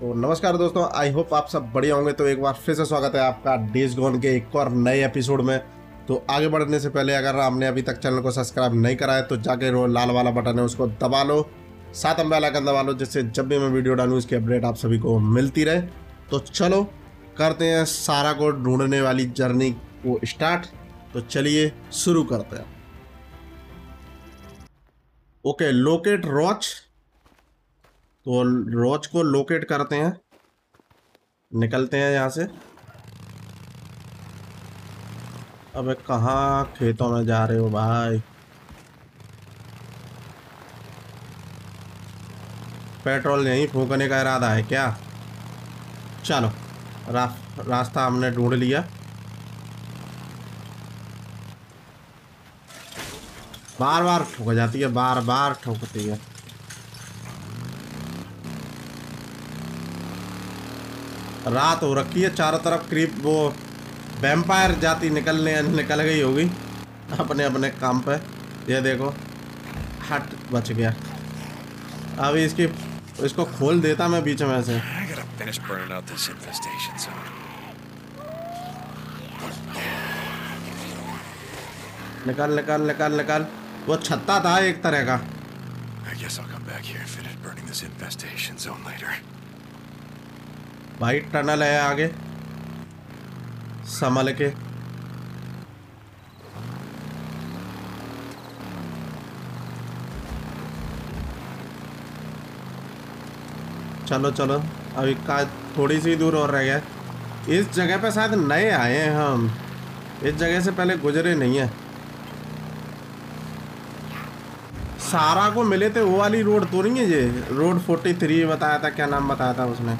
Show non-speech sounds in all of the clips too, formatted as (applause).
तो नमस्कार दोस्तों आई होप आप सब बढ़िया होंगे। तो एक बार फिर से स्वागत है आपका डेज़ गोन के एक और नए एपिसोड में। तो आगे बढ़ने से पहले अगर आपने अभी तक चैनल को सब्सक्राइब नहीं करा है तो जाके वो लाल वाला बटन है, उसको दबा लो। साथ में बेल आइकन दबा लो, जिससे जब भी मैं वीडियो डालूँ, इसकी अपडेट आप सभी को मिलती रहे। तो चलो, करते हैं सारा को ढूँढने वाली जर्नी को स्टार्ट तो चलिए शुरू करते हैं। ओके लोकेट रॉच तो रॉच को लोकेट करते हैं। निकलते हैं यहाँ से। अबे कहाँ खेतों में जा रहे हो भाई? पेट्रोल यहीं फूकने का इरादा है क्या? चलो रा, रास्ता हमने ढूंढ लिया। बार बार ठोक जाती है बार बार ठोकती है। रात हो रखी है चारों तरफ़ क्रीप वो वेम्पायर जाती निकलने निकल गई होगी अपने अपने काम पे। ये देखो हट बच गया। अभी इसकी इसको खोल देता मैं बीच में से। निकल निकल निकल निकल। वो छत्ता था एक तरह का। भाई, टनल है आगे। संभल के। चलो चलो। अभी का थोड़ी सी दूर और रह गया। इस जगह पे शायद नए आए हैं हम। इस जगह से पहले गुजरे नहीं है। सारा को मिले थे वो वाली रोड तो नहीं है ये? रोड 43 बताया था, क्या नाम बताया था उसने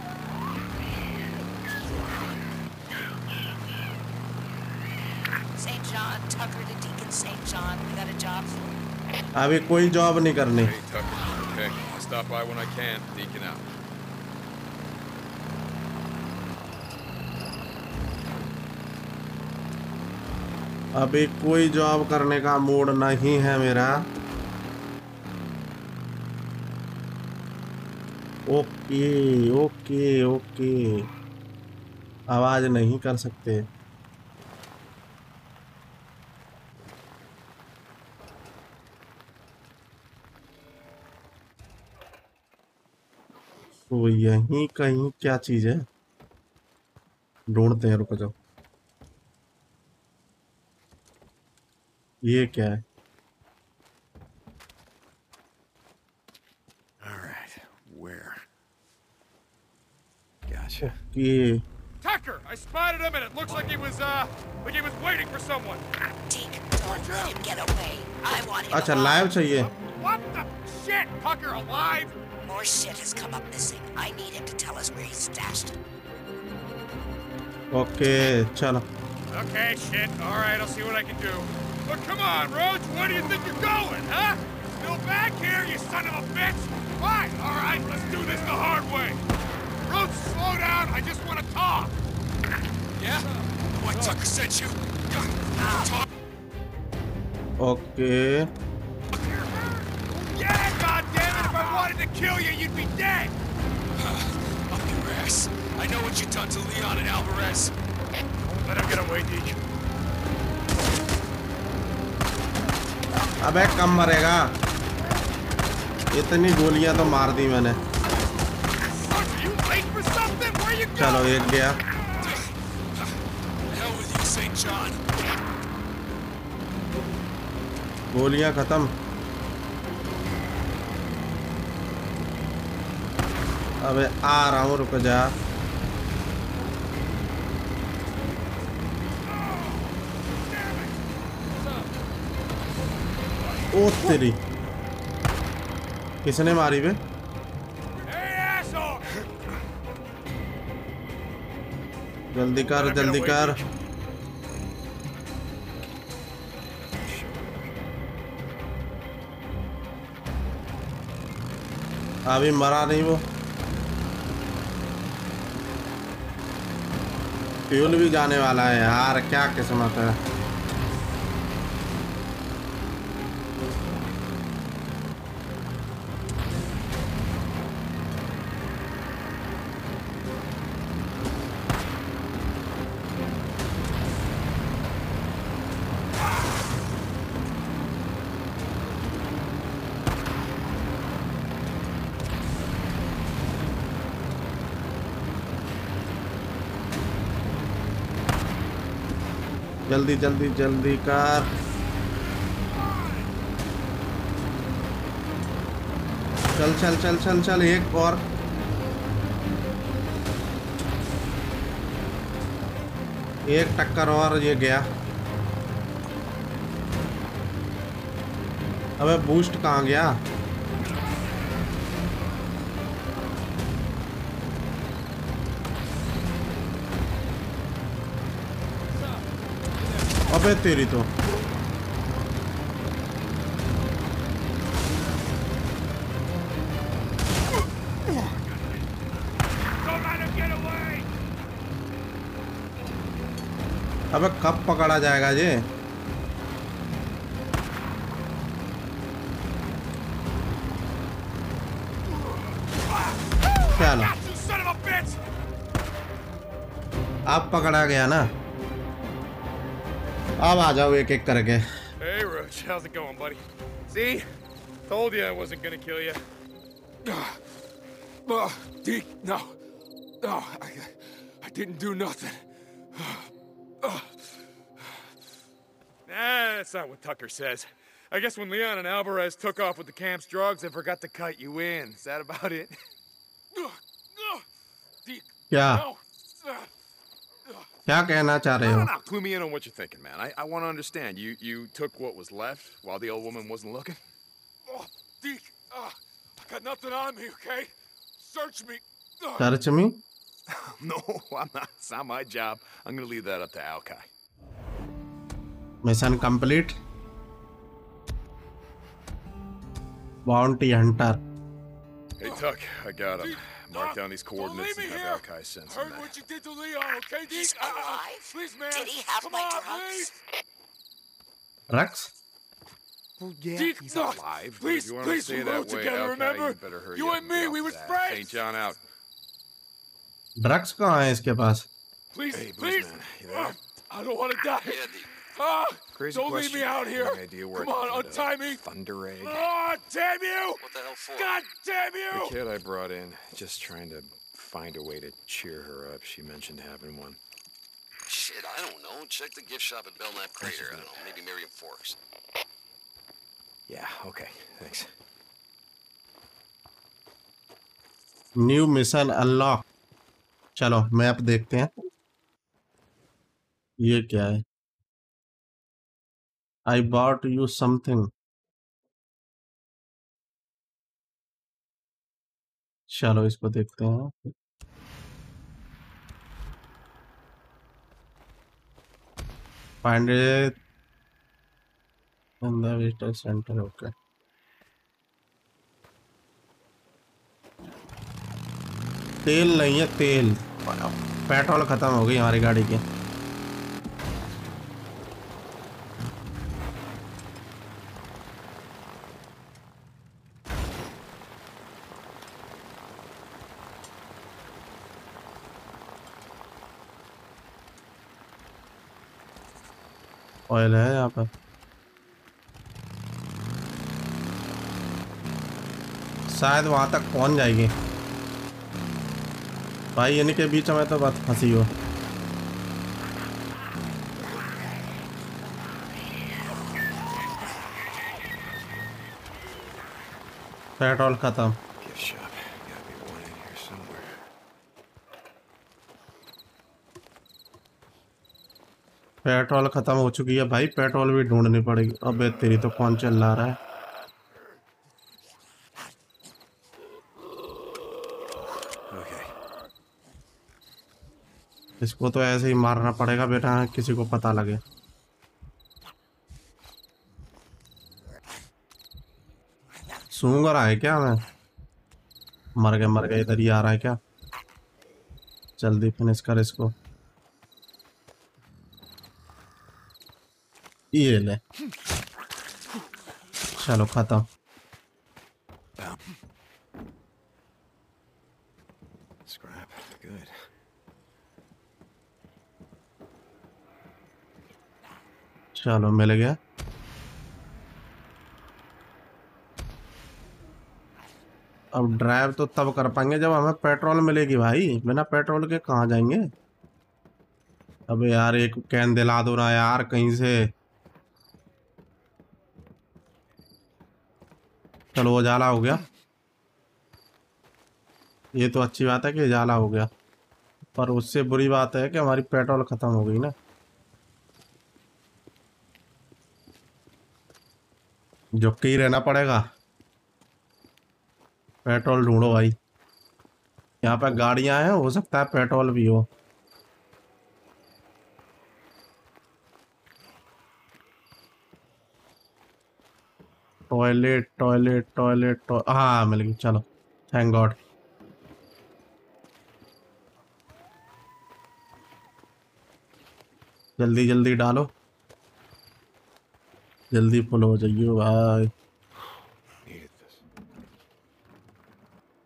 St. John, Tucker to Deacon St. John. We got a job for you. अभी कोई जॉब नहीं करनी Hey, Tucker. Okay, I'll stop by when I can. Deacon out. अभी कोई जॉब करने का मूड नहीं है मेरा ओके ओके ओके आवाज़ नहीं कर सकते तो यहीं कहीं क्या चीज़ है ढूंढते हैं रुको जाओ ये क्या है Tucker! I spotted him and it looks like he was, uh, like he was waiting for someone. Deke, don't let him get away. I want him अच्छा alive. लाइव चाहिए What the shit? Tucker alive? More shit has come up missing. I need him to tell us where he stashed it. Okay, chala. Okay, shit. All right, I'll see what I can do. But come on, Roach, where do you think you're going, huh? Still back here, you son of a bitch? Fine, all right, let's do this the hard way. Roach, slow down. I just want to talk. Yeah? What Tucker sent you? Talk. Okay. Wanted to kill you, you'd be dead. Up your ass. I know what you done to Leon and Alvarez. Let him get away, Deke. अबे कम मरेगा इतनी गोलियाँ तो मार दी मैंने चलो एक गया Hell with you, St. John. गोलियाँ खत्म अबे आ रहा हूँ, रुक जा। ओ तेरी। किसने मारी बे? जल्दी कर जल्दी कर। अभी मरा नहीं वो। फ्यूल भी जाने वाला है। यार क्या किस्मत है। जल्दी जल्दी जल्दी कर। चल चल चल चल चल, एक और। एक टक्कर और, ये गया। अबे बूस्ट कहाँ गया? है तेरी तो। अबे कब पकड़ा जाएगा ये आप पकड़ा गया ना? अब आ जाओ एक एक करके Hey, Roach, how's it going, buddy? See? Told you I wasn't gonna kill you. Oh, Deke, no. No, I, I didn't do nothing. (sighs) Nah, that's not what Tucker says. I guess when Leon and Alvarez took off with the camp's drugs, they forgot to cut you in. Is that about it? (sighs) Deke, क्या no. क्या कहना चाह रहे No, हो no, no. Clue me in on what you're thinking, man. I, I want to understand. You you took what was left while the old woman wasn't looking? Oh, Deke, uh, I got nothing on me, okay? Search me. Uh, church में No, I'm not. It's not my job. I'm going to leave that up to Alkai. Mission complete bounty hunter Hey, Tuck, I got him. Deke, Mark uh, down these don't coordinates leave and me have here. Alkai send some Heard men. what you did to Leon, okay, Deke? He's Uh, uh, alive? Please, man. Did he have Come my on, drugs? please. Drugs Well, yeah, Deke, he's no, alive. but please, if you want to please, say we that rode way, together, Alkai, remember? you better hurry You up and me, get we off was that. friends. St. John out. Drugs कहाँ है इसके पास Please, Hey, please. Bluesman, you there? Uh, I don't want to die. Ah, Crazy don't question. leave me out here. Any idea where Come on, I can get a untie me. Thunder egg. Oh, damn you! What the hell for? God damn The you! kid I brought in, just trying to find a way to cheer her up. She mentioned having one. Shit, I don't know. Check the gift shop at Belknap Crater. I don't know. Maybe Miriam Forks. Yeah, okay. Thanks. New mission unlock चलो map देखते हैं ये क्या है I bought you something चलो, इसको देखते हैं। द विजिटर सेंटर ओके तेल नहीं है, तेल। पेट्रोल खत्म हो गई हमारी गाड़ी की। ऑयल है यहाँ पर। शायद वहाँ तक पहुँच जाएगी। भाई इनके बीच में तो बात फंसी हो। पेट्रोल खत्म Gift shop. Gotta be one in here somewhere. Petrol खत्म हो चुकी है भाई पेट्रोल भी ढूंढनी पड़ेगी। अबे तेरी तो कौन चल रहा है? इसको तो ऐसे ही मारना पड़ेगा बेटा किसी को पता लगे। सूंघ रहा है क्या मैं? मर गए मर गए इधर ही आ रहा है क्या? जल्दी फिनिश कर इसको। ये ले चलो खत्म। Scrap. चलो मिल गया। अब ड्राइव तो तब कर पाएँगे जब हमें पेट्रोल मिलेगी भाई। बिना पेट्रोल के कहाँ जाएँगे? अबे यार एक कैन दिला दो ना यार कहीं से। चलो उजाला हो गया। ये तो अच्छी बात है कि उजाला हो गया। पर उससे बुरी बात है कि हमारी पेट्रोल खत्म हो गई ना। झुक के ही रहना पड़ेगा। पेट्रोल ढूंढो भाई। यहाँ पे गाड़ियाँ हैं, हो सकता है पेट्रोल भी हो। टॉयलेट टॉयलेट टॉयलेट, टॉय हाँ मिल गई चलो थैंक गॉड जल्दी जल्दी डालो। जल्दी फुल हो जाइए भाई.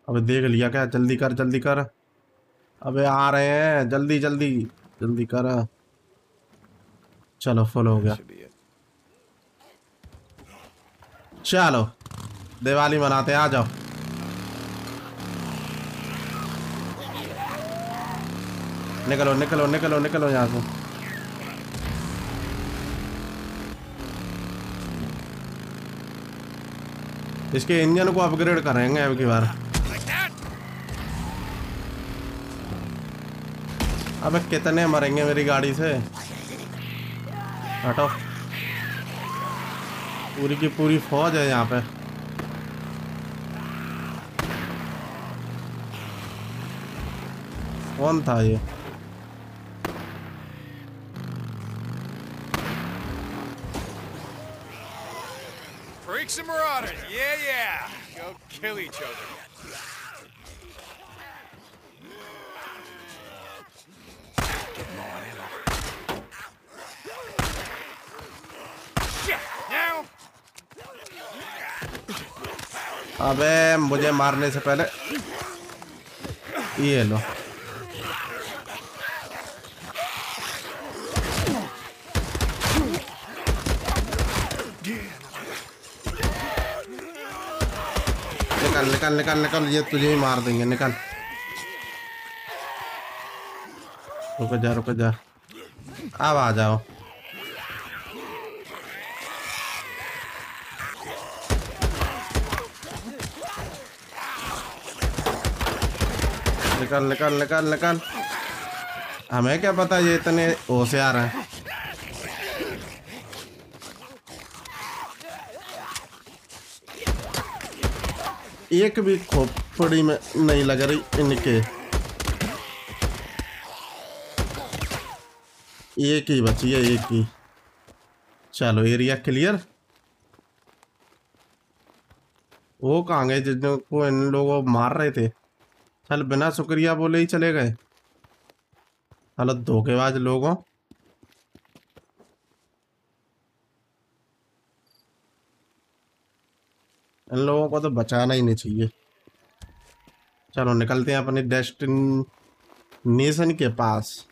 अबे देख लिया क्या? जल्दी कर जल्दी कर। अबे आ रहे हैं, जल्दी जल्दी जल्दी कर। चलो फुल हो गया Should be it. चलो, दिवाली मनाते हैं, आ जाओ। निकलो निकलो निकलो निकलो यहाँ से। इसके इंजन को अपग्रेड करेंगे अब की बार? अबे कितने मरेंगे मेरी गाड़ी से? हटो। पूरी की पूरी फौज है यहाँ पे कौन था ये Freaks and marauders. Yeah, yeah. Go kill each other. Shit. Now. अबे, मुझे मारने से पहले ये लो। निकल निकल निकल निकल, ये तुझे ही मार देंगे, निकल। रुक जा रुक जा। अब आ जाओ। निकल निकल निकल निकल। हमें क्या पता ये इतने होशियार हैं। एक भी खोपड़ी में नहीं लग रही इनके। एक ही बची है, एक ही। चलो, एरिया क्लियर। वो कहाँ गए जिनको इन लोगों मार रहे थे? चल, बिना शुक्रिया बोले ही चले गए। हलो धोखेबाज लोगों इन लोगों को तो बचाना ही नहीं चाहिए। चलो, निकलते हैं अपने डेस्टिनेशन के पास।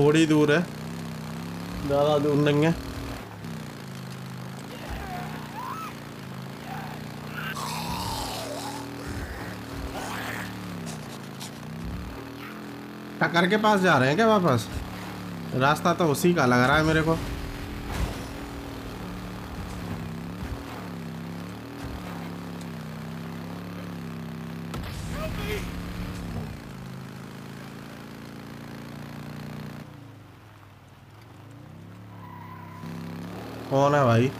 थोड़ी दूर है। ज़्यादा दूर नहीं है। टकर के पास जा रहे हैं क्या वापस? रास्ता तो उसी का लग रहा है मेरे को। भाई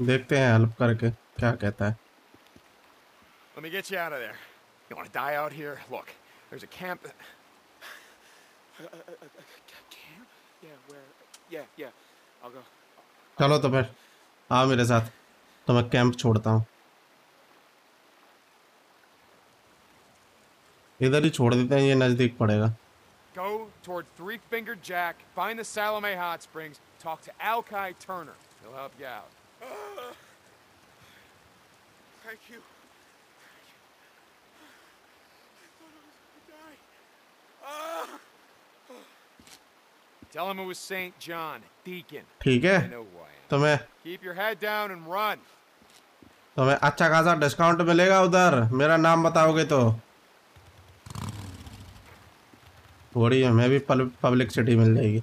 देखते हैं हेल्प करके क्या कहता है Let me get you out of there. You want to die out here? Look, there's a camp. A, a, a, a Camp? Yeah, where? Yeah, yeah. I'll go. चलो तो फिर आ मेरे साथ तो मैं कैंप छोड़ता हूँ इधर ही छोड़ देते हैं ये नज़दीक पड़ेगा Go toward Three Fingered Jack, find the Salome Hot Springs, talk to Alki Turner. He'll help you out. Uh, Thank you. I thought I was gonna die. Ah! Tell him it was St. John, Deacon. ठीक है I know who I am. तुम्हें Keep your head down and run. तुम्हें अच्छा खासा discount मिलेगा उधर मेरा नाम बताओगे तो थोड़ी हमें भी पब्लिसिटी मिल जाएगी।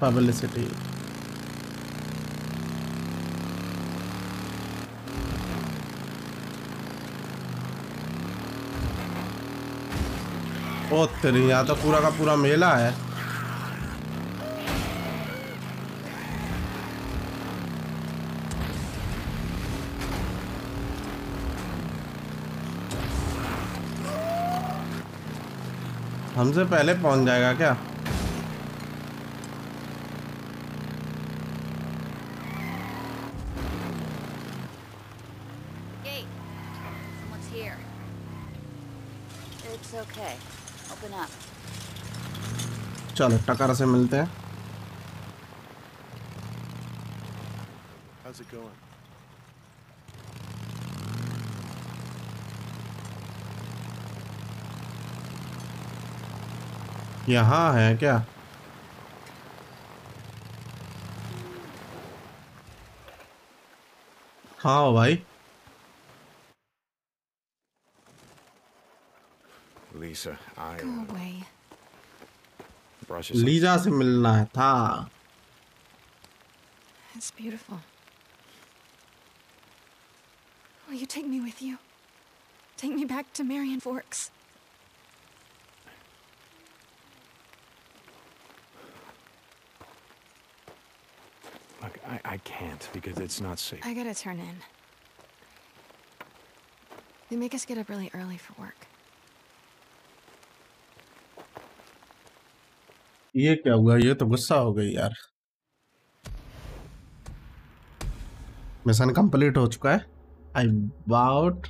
पब्लिसिटी ओ तेरी, यहाँ तो पूरा का पूरा मेला है। हमसे पहले पहुँच जाएगा क्या? चलो टकर से मिलते हैं। यहाँ है क्या हाँ हो भाई Lisa, I Go uh, away. brought you some Lisa से मिलना है था It's beautiful. Will you take me with you? Take me back to Marion Forks. I, I can't because it's not safe. I gotta turn in. They make us get up really early for work. ये क्या हुआ ये तो गुस्सा हो गई यार mission complete हो चुका है I about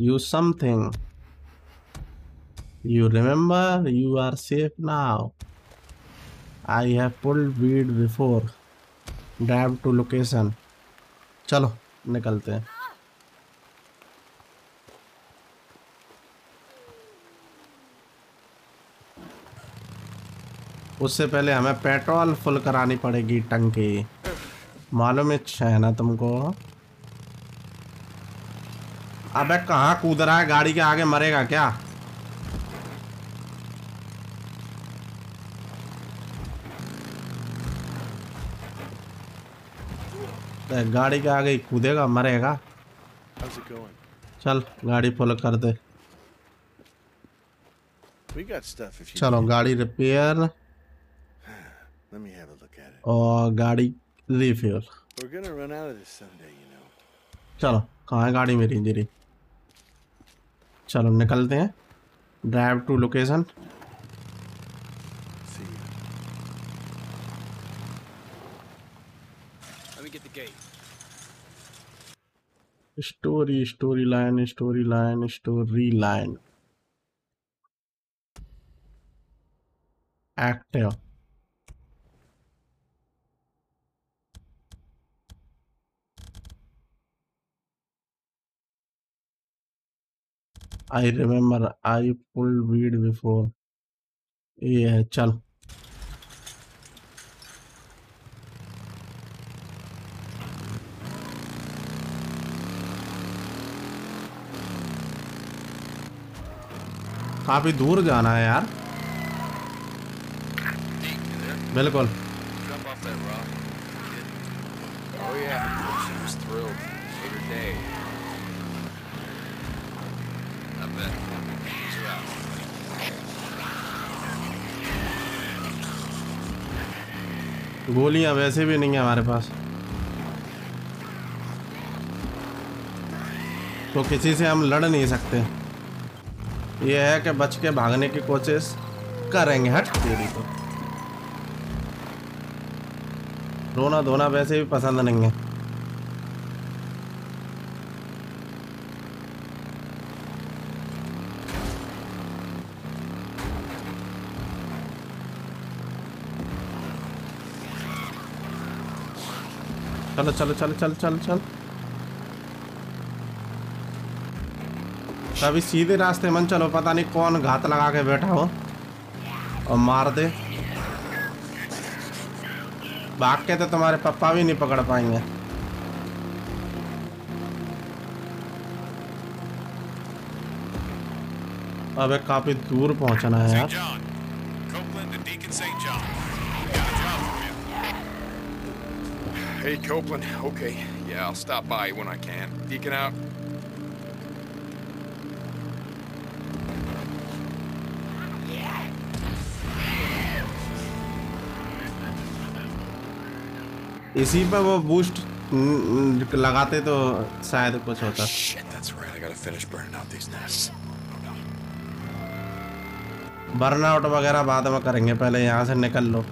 you something you remember you are safe now I have pulled weed before Drive to location चलो, निकलते हैं। उससे पहले हमें पेट्रोल फुल करानी पड़ेगी टंकी। मालूम है ना तुमको? अबे कहाँ कूद रहा है? गाड़ी के आगे मरेगा क्या? गाड़ी के आगे कूदेगा मरेगा। चल गाड़ी फुल कर दे। चलो गाड़ी रिपेयर (sighs) और गाड़ी रिफ्यूल चलो कहाँ है गाड़ी मेरी इंजरी चलो निकलते हैं। Drive to location story story line story line story line. Active I remember I pull weed before ये है, चल। काफ़ी दूर जाना है यार। बिल्कुल। गोलियाँ वैसे भी नहीं है हमारे पास। तो किसी से हम लड़ नहीं सकते। ये है कि बच के भागने की कोशिश करेंगे हट तेरी को। रोना धोना वैसे भी पसंद नहीं है। चलो चलो चलो, चल चल चल। तभी सीधे रास्ते मन चलो पता नहीं कौन घात लगा के बैठा हो और मार दे भाग के तो तुम्हारे पप्पा भी नहीं पकड़ पाएँगे अबे काफ़ी दूर पहुँचना है यार Hey Copeland, okay. Yeah, I'll stop by when I can. Deacon out. इसी पर वो बूस्ट हम्म, हम्म, लगाते तो शायद कुछ होता। बर्नआउट वगैरह बाद में करेंगे पहले यहाँ से निकल लो।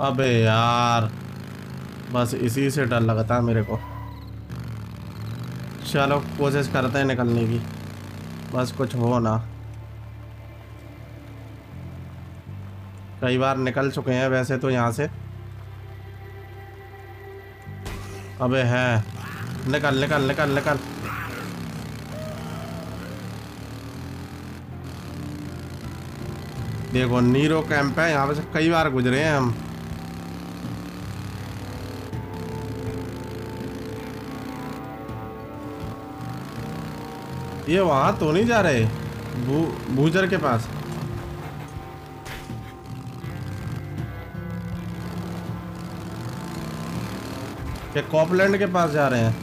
अबे यार बस इसी से डर लगता है मेरे को। चलो कोशिश करते हैं निकलने की। बस कुछ हो ना। कई बार निकल चुके हैं वैसे तो यहाँ से। अबे है। निकल निकल निकल निकल। देखो नीरो कैंप है यहाँ पे से कई बार गुजरे हैं हम। ये वहाँ तो नहीं जा रहे? बू, बूजर के पास? ये कॉपलैंड के पास जा रहे हैं।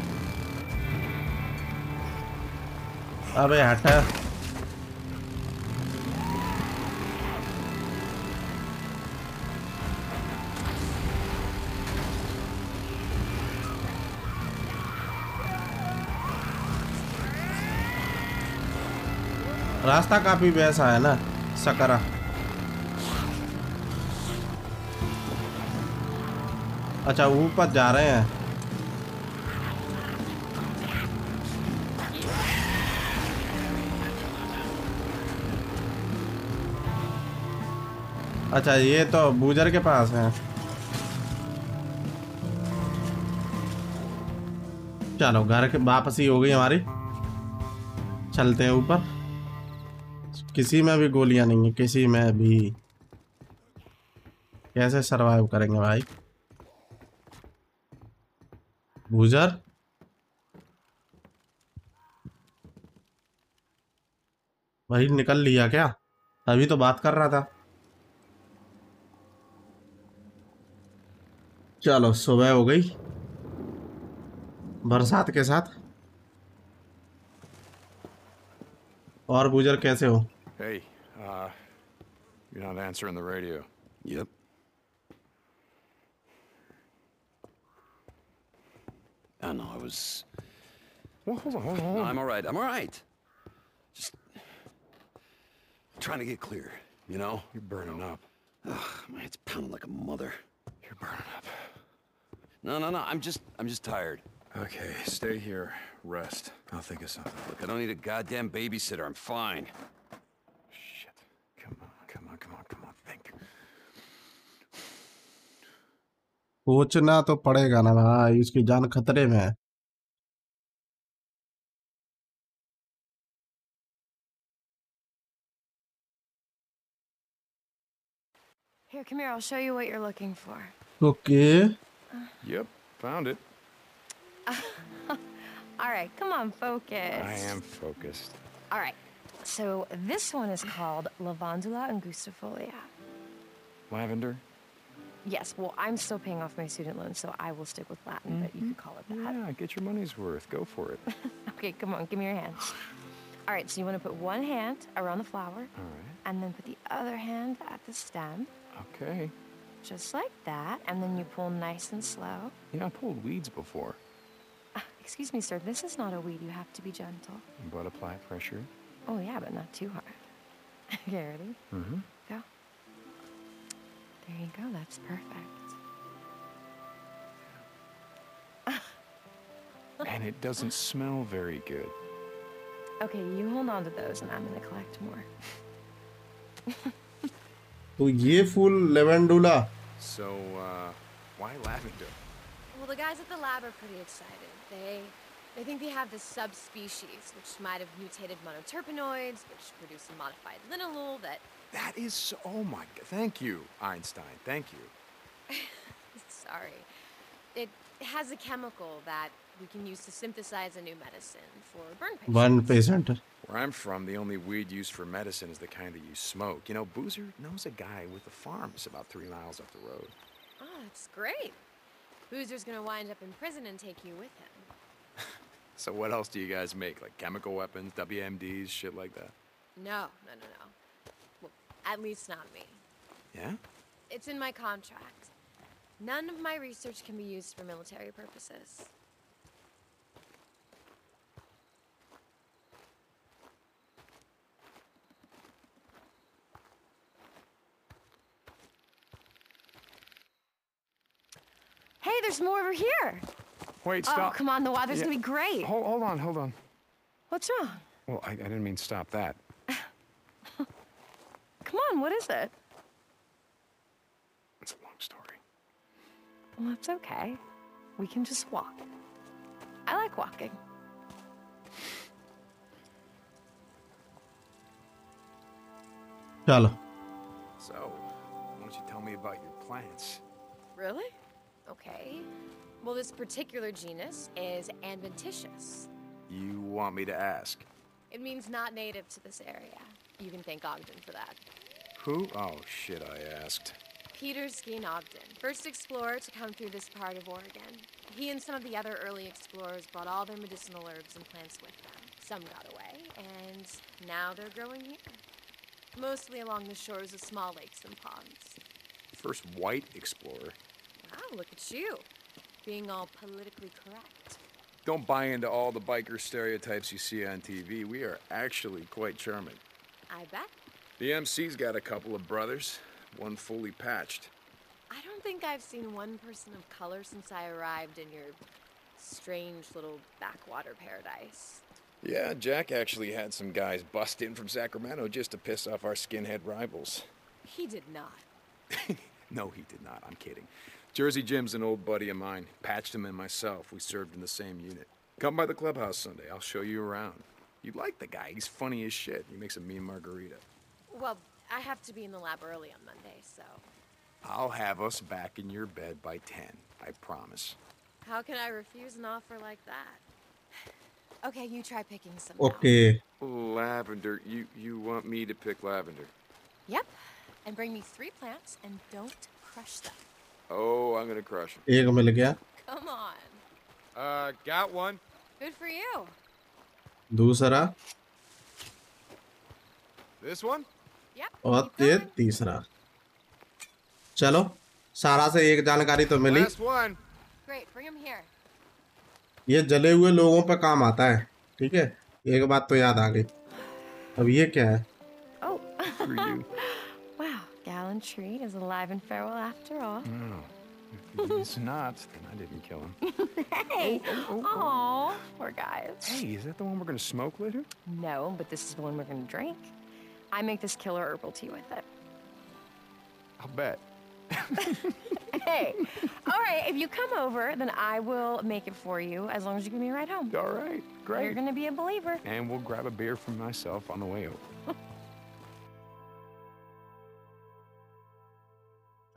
अबे हट। रास्ता काफ़ी वैसा है ना, सकरा। अच्छा ऊपर जा रहे हैं। अच्छा ये तो बूजर के पास है। चलो, घर के वापसी हो गई हमारी। चलते हैं ऊपर। किसी में भी गोलियाँ नहीं है, किसी में भी। कैसे सरवाइव करेंगे भाई? बूजर? भाई, निकल लिया क्या? अभी तो बात कर रहा था। चलो सुबह हो गई बरसात के साथ और गुजर कैसे हो Hey, uh, you're not answering the radio. Yep. I know, I was... Well, hold on, hold on, hold No, on. I'm all right, I'm all right. Just... trying to get clear, you know? You're burning up. Ugh, my head's pounding like a mother. You're burning up. No, no, no, I'm just... I'm just tired. Okay, stay here. Rest. I'll think of something. Look, I don't need a goddamn babysitter, I'm fine. Shit. Come on, come on, come on, come on. Think. सोचना तो पड़ेगा ना भाई उसकी जान खतरे में है Here, come here. I'll show you what you're looking for. Okay Yep, found it. (laughs) All right, come on, focus. I am focused. All right. So this one is called Lavandula angustifolia. Lavender? Yes, well, I'm still paying off my student loan, so I will stick with Latin, but you can call it that. Mm-hmm. Yeah, get your money's worth. Go for it. (laughs) Okay, come on, give me your hand. (sighs) All right, so you want to put one hand around the flower, All right. and then put the other hand at the stem, Okay. Just like that, and then you pull nice and slow. Yeah, I pulled weeds before, Ah, excuse me, sir, this is not a weed. You have to be gentle. but apply pressure. Oh, yeah, but not too hard. (laughs) okay, ready? Mm-hmm. Go. There you go, that's perfect. (laughs) And it doesn't smell very good. Okay, you hold on to those, and I'm gonna collect more. (laughs) तो ये फूल lavandula So, uh, why lavender? Well, the guys at the lab are pretty excited. They they think they have this subspecies which might have mutated monoterpenoids, which produce a modified linalool that That is so. Oh my god. Thank you, Einstein. Thank you. (laughs) sorry. It has a chemical that we can use to synthesize a new medicine for burn patients. One patient. Where I'm from, the only weed used for medicine is the kind that you smoke. You know, Boozer knows a guy with a farm. It's about three miles up the road. Oh, that's great. Boozer's gonna wind up in prison and take you with him. (laughs) so what else do you guys make? Like chemical weapons, WMDs, shit like that? No, no, no, no. Well, at least not me. Yeah? It's in my contract. None of my research can be used for military purposes. There's more over here. Wait, Oh, stop. come on, the water's Yeah. gonna be great. Hold, hold on, hold on. What's wrong? Well, I, I didn't mean stop that. (laughs) Come on, what is it? It's a long story. Well, that's okay. We can just walk. I like walking. चलो So, why don't you tell me about your plants? Really? Okay. Well, this particular genus is adventitious. You want me to ask? It means not native to this area. You can thank Ogden for that. Who? Oh, shit, I asked. Peter Skeen Ogden, first explorer to come through this part of Oregon. He and some of the other early explorers brought all their medicinal herbs and plants with them. Some got away, and now they're growing here. Mostly along the shores of small lakes and ponds. First white explorer. Look at you. Being all politically correct. Don't buy into all the biker stereotypes you see on TV. We are actually quite charming. I bet. The MC's got a couple of brothers, one fully patched. I don't think I've seen one person of color since I arrived in your strange little backwater paradise. Yeah, Jack actually had some guys bust in from Sacramento just to piss off our skinhead rivals. He did not. (laughs) No, he did not. I'm kidding. Jersey Jim's an old buddy of mine. Patched him and myself. We served in the same unit. Come by the clubhouse Sunday. I'll show you around. You'd like the guy. He's funny as shit. He makes a mean margarita. Well, I have to be in the lab early on Monday, so I'll have us back in your bed by 10. I promise. how can I refuse an offer like that? (sighs) Okay, you try picking some. now. Okay Lavender. You you want me to pick lavender? Yep. And bring me three plants and don't crush them. Oh, I'm gonna crush him. एक मिल गया Come on. Uh, got one. Good for you. दूसरा This one? Yep. और ये. तीसरा चलो सारा से एक जानकारी तो मिली Last one. Great, bring them here. ये जले हुए लोगों पे काम आता है ठीक है एक बात तो याद आ गई अब ये क्या है Oh. For you. is alive and farewell after all. No. If it's not, then I didn't kill him. (laughs) Hey. Oh, oh, oh. poor guys. Hey, is that the one we're gonna smoke later? No, but this is the one we're gonna drink. I make this killer herbal tea with it. I'll bet. (laughs) Hey, all right. If you come over, then I will make it for you as long as you give me a ride home. All right, great. You're gonna be a believer. And we'll grab a beer for myself on the way over.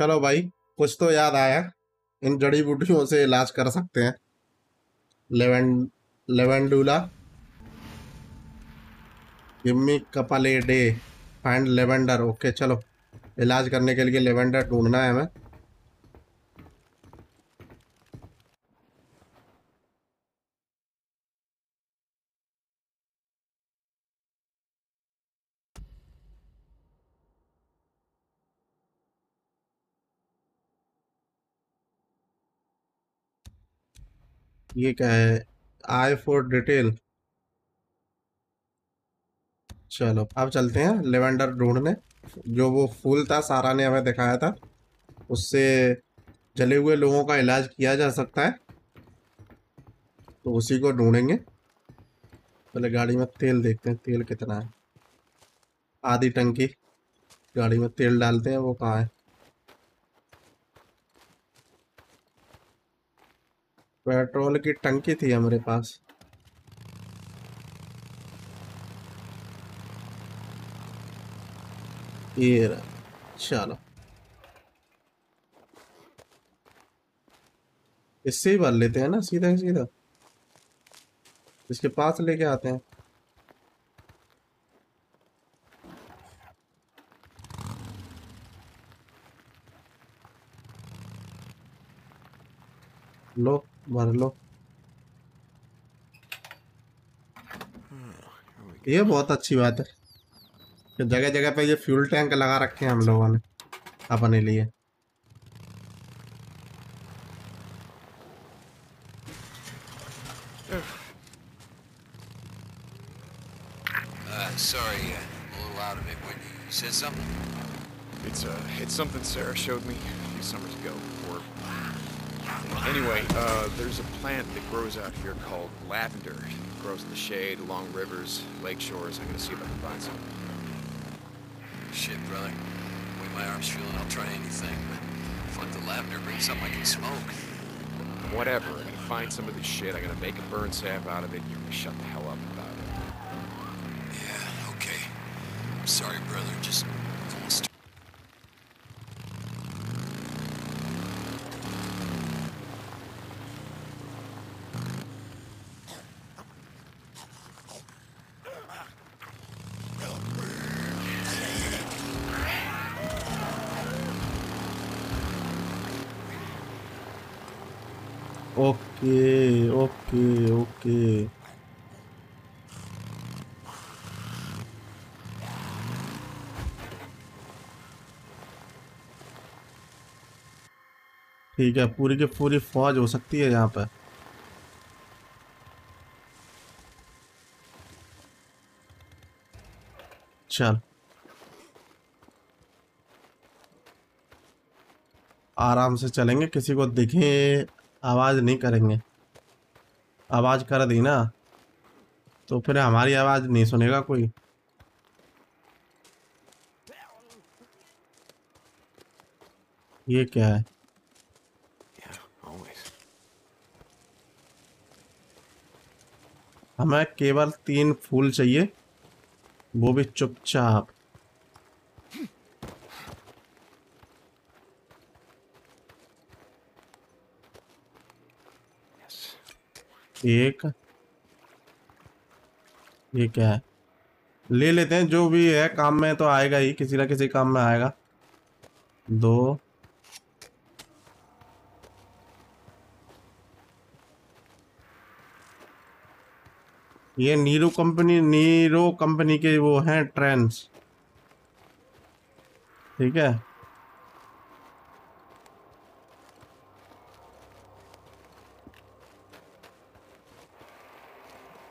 चलो भाई, कुछ तो याद आया। इन जड़ी बूटियों से इलाज कर सकते हैं। लेवेंड, लेवेंडुला। गिम्मी कपाले डे फाइंड लेवेंडर। ओके, चलो। इलाज करने के लिए लेवेंडर ढूंढना है हमें। ये क्या है? आई फॉर डिटेल चलो, अब चलते हैं लेवेंडर ढूँढने। जो वो फूल था, सारा ने हमें दिखाया था। उससे जले हुए लोगों का इलाज किया जा सकता है। तो उसी को ढूंढेंगे। पहले गाड़ी में तेल देखते हैं, तेल कितना है। आधी टंकी। गाड़ी में तेल डालते हैं, वो कहाँ है? पेट्रोल की टंकी थी हमारे पास। ये चलो। इससे ही भर लेते हैं ना, सीधा सीधा। इसके पास लेके आते हैं। लो। भर लो ये बहुत अच्छी बात है कि जगह जगह पे ये फ्यूल टैंक लगा रखे हैं हम लोगों ने अपने लिए Uh, sorry, uh, a little out of it. What, you said something? It's uh, it's something Sarah showed me a few summers ago. Or anyway, uh, there's a plant that grows out here called lavender. It grows in the shade along rivers, lake shores. I'm gonna see if I can find some. Shit, brother. The way my arm's feeling, I'll try anything. But fuck the lavender, bring something I can smoke. Whatever. I'm gonna find some of this shit. I'm gonna make a burn sap out of it. You're gonna shut the hell up about it. Yeah, okay. I'm sorry, brother. Just ठीक है, पूरी की पूरी फौज हो सकती है यहाँ पे चल। आराम से चलेंगे, किसी को दिखे आवाज़ नहीं करेंगे। आवाज़ कर दी ना तो फिर हमारी आवाज़ नहीं सुनेगा कोई। ये क्या है Yeah, always. हमें केवल तीन फूल चाहिए। वो भी चुपचाप. एक। ये क्या है? ले लेते हैं, जो भी है, काम में तो आएगा ही, किसी ना किसी काम में आएगा। दो। ये नीरो कंपनी नीरो कंपनी के वो हैं ट्रेंड्स। ठीक है?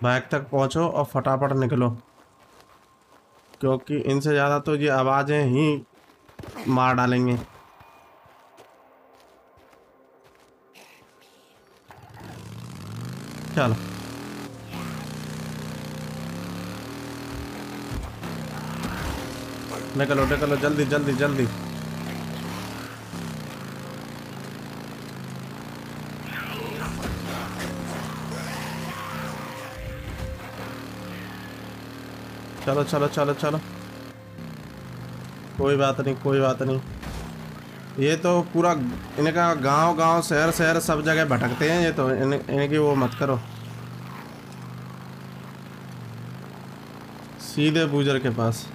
बैग तक पहुंचो और फटाफट निकलो। क्योंकि इनसे ज़्यादा तो ये आवाज़ें ही मार डालेंगे। चलो। निकलो निकलो जल्दी जल्दी जल्दी। चलो चलो चलो चलो। कोई बात नहीं कोई बात नहीं। ये तो पूरा इनका गाँव गाँव शहर शहर सब जगह भटकते हैं ये तो। इन, इनकी वो मत करो। सीधे बूजर के पास।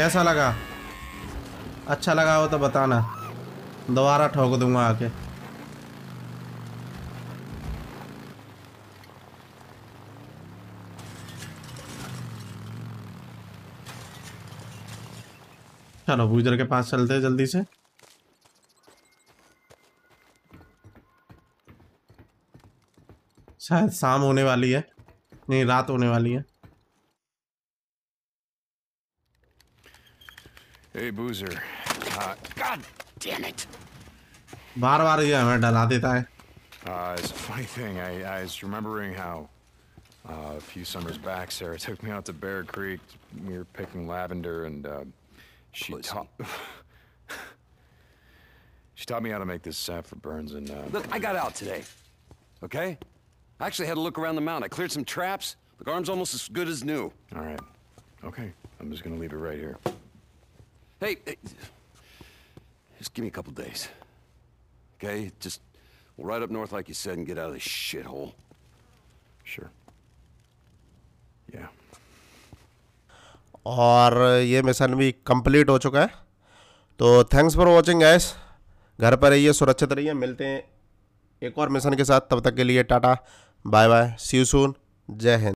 कैसा लगा? अच्छा लगा हो तो बताना। दोबारा ठोक दूँगा आके। चलो बूजर के पास चलते हैं जल्दी से। शायद शाम होने वाली है। नहीं, रात होने वाली है। Hey, Boozer. Uh, God damn it! बार बार ये हमें डरा देता है Uh, it's a funny thing. I, I was remembering how Uh, a few summers back, Sarah took me out to Bear Creek. We were picking lavender, and uh, she Pussy. taught. (laughs) she taught me how to make this sap for burns, and uh, Look, I got out today. Okay? I actually had to look around the mountain. I cleared some traps. The arm's almost as good as new. all right, okay. I'm just gonna leave it right here. Hey, hey, just give me a couple days. Okay? Just we'll ride up north like you said and get out of this shithole. Sure. Yeah. और ये mission भी complete हो चुका है तो thanks for watching gas घर पर रहिए सुरक्षित रहिए मिलते हैं एक और मिशन के साथ तब तक के लिए tata bye bye see you soon जय हिंद